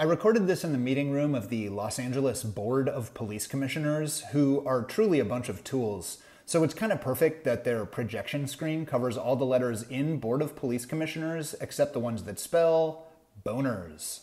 I recorded this in the meeting room of the Los Angeles Board of Police Commissioners, who are truly a bunch of tools. So it's kind of perfect that their projection screen covers all the letters in Board of Police Commissioners except the ones that spell boners.